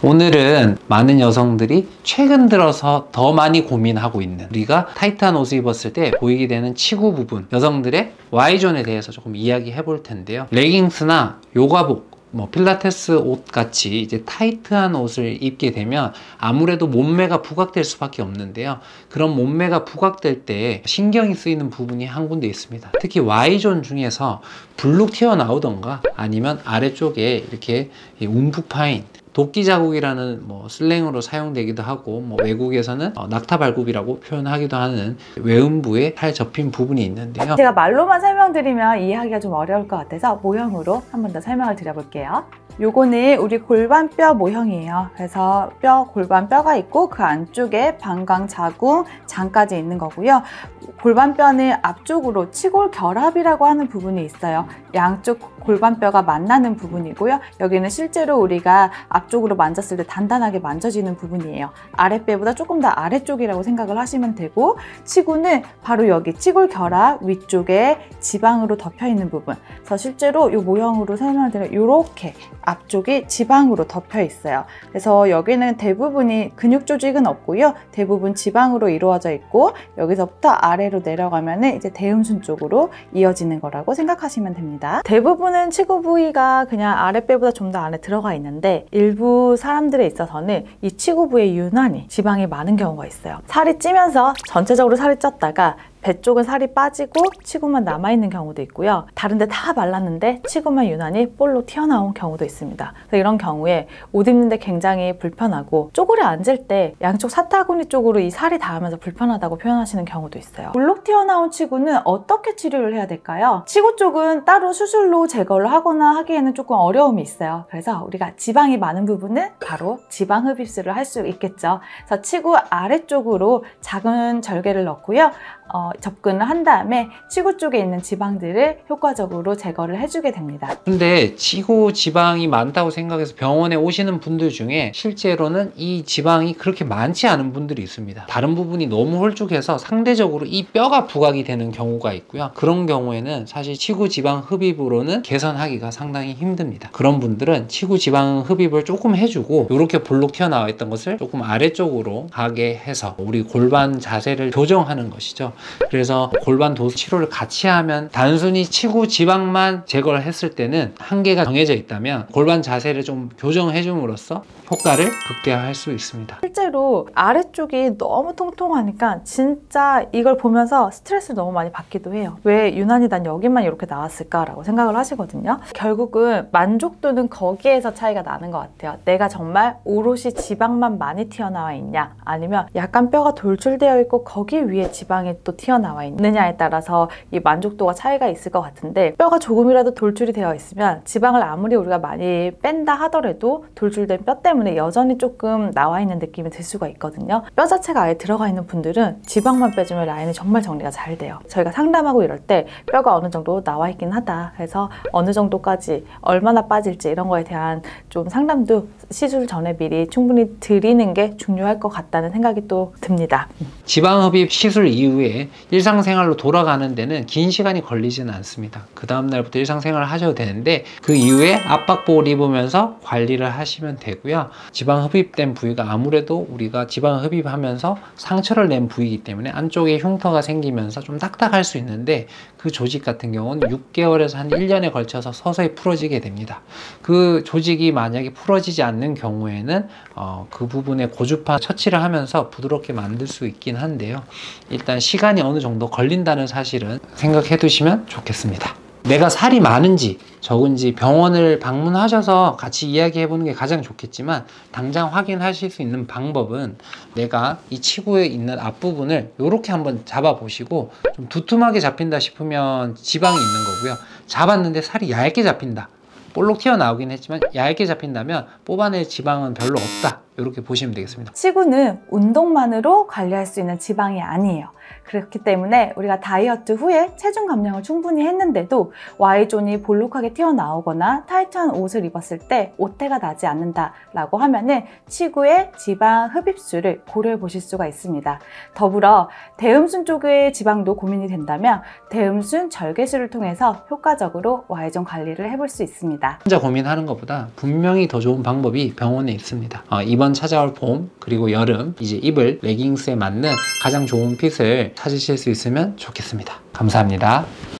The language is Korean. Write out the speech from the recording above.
오늘은 많은 여성들이 최근 들어서 더 많이 고민하고 있는 우리가 타이트한 옷을 입었을 때 보이게 되는 치구 부분 여성들의 Y존에 대해서 조금 이야기해 볼 텐데요 레깅스나 요가복 뭐 필라테스 옷 같이 이제 타이트한 옷을 입게 되면 아무래도 몸매가 부각될 수밖에 없는데요. 그런 몸매가 부각될 때 신경이 쓰이는 부분이 한 군데 있습니다. 특히 Y존 중에서 블룩 튀어나오던가 아니면 아래쪽에 이렇게 움푹 파인 도끼 자국이라는 뭐 슬랭으로 사용되기도 하고 뭐 외국에서는 어, 낙타 발굽이라고 표현하기도 하는 외음부에 살 접힌 부분이 있는데요. 제가 말로만 설명드리면 이해하기가 좀 어려울 것 같아서 모형으로 한 번 더 설명을 드려볼게요. 요거는 우리 골반뼈 모형이에요. 그래서 뼈, 골반뼈가 있고 그 안쪽에 방광, 자궁, 장까지 있는 거고요. 골반뼈는 앞쪽으로 치골 결합이라고 하는 부분이 있어요. 양쪽 골반뼈가 만나는 부분이고요. 여기는 실제로 우리가 앞 쪽으로 만졌을 때 단단하게 만져지는 부분이에요. 아랫배보다 조금 더 아래쪽이라고 생각을 하시면 되고 치구는 바로 여기 치골 결합 위쪽에 지방으로 덮여 있는 부분. 그래서 실제로 이 모형으로 설명을 드리면 이렇게 앞쪽이 지방으로 덮여 있어요. 그래서 여기는 대부분이 근육 조직은 없고요. 대부분 지방으로 이루어져 있고 여기서부터 아래로 내려가면 이제 대음순 쪽으로 이어지는 거라고 생각하시면 됩니다. 대부분은 치구 부위가 그냥 아랫배보다 좀 더 안에 들어가 있는데 일부 사람들에 있어서는 이 치구 부위에 유난히 지방이 많은 경우가 있어요. 살이 찌면서 전체적으로 살이 쪘다가 배 쪽은 살이 빠지고 치구만 남아있는 경우도 있고요. 다른데 다 말랐는데 치구만 유난히 볼로 튀어나온 경우도 있습니다. 그래서 이런 경우에 옷 입는데 굉장히 불편하고 쪼그려 앉을 때 양쪽 사타구니 쪽으로 이 살이 닿으면서 불편하다고 표현하시는 경우도 있어요. 볼록 튀어나온 치구는 어떻게 치료를 해야 될까요? 치구 쪽은 따로 수술로 제거를 하거나 하기에는 조금 어려움이 있어요. 그래서 우리가 지방이 많은 부분은 바로 지방 흡입술을 할 수 있겠죠. 그래서 치구 아래쪽으로 작은 절개를 넣고요. 어, 접근을 한 다음에 치구 쪽에 있는 지방들을 효과적으로 제거를 해주게 됩니다. 근데 치고 지방이 많다고 생각해서 병원에 오시는 분들 중에 실제로는 이 지방이 그렇게 많지 않은 분들이 있습니다. 다른 부분이 너무 홀쭉해서 상대적으로 이 뼈가 부각이 되는 경우가 있고요. 그런 경우에는 사실 치구 지방 흡입으로는 개선하기가 상당히 힘듭니다. 그런 분들은 치구 지방 흡입을 조금 해주고 이렇게 볼록 튀어나와 있던 것을 조금 아래쪽으로 가게 해서 우리 골반 자세를 교정하는 것이죠. 그래서 골반 도수 치료를 같이 하면 단순히 치구 지방만 제거를 했을 때는 한계가 정해져 있다면 골반 자세를 좀 교정해 줌으로써 효과를 극대화할 수 있습니다. 실제로 아래쪽이 너무 통통하니까 진짜 이걸 보면서 스트레스를 너무 많이 받기도 해요. 왜 유난히 난 여기만 이렇게 나왔을까라고 생각을 하시거든요. 결국은 만족도는 거기에서 차이가 나는 것 같아요. 내가 정말 오롯이 지방만 많이 튀어나와 있냐 아니면 약간 뼈가 돌출되어 있고 거기 위에 지방이 또 튀어 나와 있느냐에 따라서 이 만족도가 차이가 있을 것 같은데 뼈가 조금이라도 돌출이 되어 있으면 지방을 아무리 우리가 많이 뺀다 하더라도 돌출된 뼈 때문에 여전히 조금 나와 있는 느낌이 들 수가 있거든요. 뼈 자체가 아예 들어가 있는 분들은 지방만 빼주면 라인이 정말 정리가 잘 돼요. 저희가 상담하고 이럴 때 뼈가 어느 정도 나와 있긴 하다. 그래서 어느 정도까지 얼마나 빠질지 이런 거에 대한 좀 상담도 시술 전에 미리 충분히 드리는 게 중요할 것 같다는 생각이 또 듭니다. 지방 흡입 시술 이후에 일상생활로 돌아가는 데는 긴 시간이 걸리지는 않습니다. 그 다음날부터 일상생활을 하셔도 되는데 그 이후에 압박복을 입으면서 관리를 하시면 되고요. 지방 흡입된 부위가 아무래도 우리가 지방 흡입하면서 상처를 낸 부위이기 때문에 안쪽에 흉터가 생기면서 좀 딱딱할 수 있는데 그 조직 같은 경우는 6개월에서 한 1년에 걸쳐서 서서히 풀어지게 됩니다. 그 조직이 만약에 풀어지지 않는 경우에는 어, 그 부분에 고주파 처치를 하면서 부드럽게 만들 수 있긴 한데요. 일단 시간이 어느 정도 걸린다는 사실은 생각해 두시면 좋겠습니다. 내가 살이 많은지 적은지 병원을 방문하셔서 같이 이야기해 보는 게 가장 좋겠지만 당장 확인하실 수 있는 방법은 내가 이 치구에 있는 앞부분을 이렇게 한번 잡아 보시고 좀 두툼하게 잡힌다 싶으면 지방이 있는 거고요. 잡았는데 살이 얇게 잡힌다. 볼록 튀어나오긴 했지만 얇게 잡힌다면 뽑아낼 지방은 별로 없다. 이렇게 보시면 되겠습니다. 치구는 운동만으로 관리할 수 있는 지방이 아니에요. 그렇기 때문에 우리가 다이어트 후에 체중 감량을 충분히 했는데도 Y존이 볼록하게 튀어나오거나 타이트한 옷을 입었을 때 오태가 나지 않는다라고 하면은 치구의 지방 흡입술을 고려해 보실 수가 있습니다. 더불어 대음순 쪽의 지방도 고민이 된다면 대음순 절개술을 통해서 효과적으로 Y존 관리를 해볼 수 있습니다. 혼자 고민하는 것보다 분명히 더 좋은 방법이 병원에 있습니다. 어, 이번 찾아올 봄 그리고 여름 이제 입을 레깅스에 맞는 가장 좋은 핏을 찾으실 수 있으면 좋겠습니다. 감사합니다.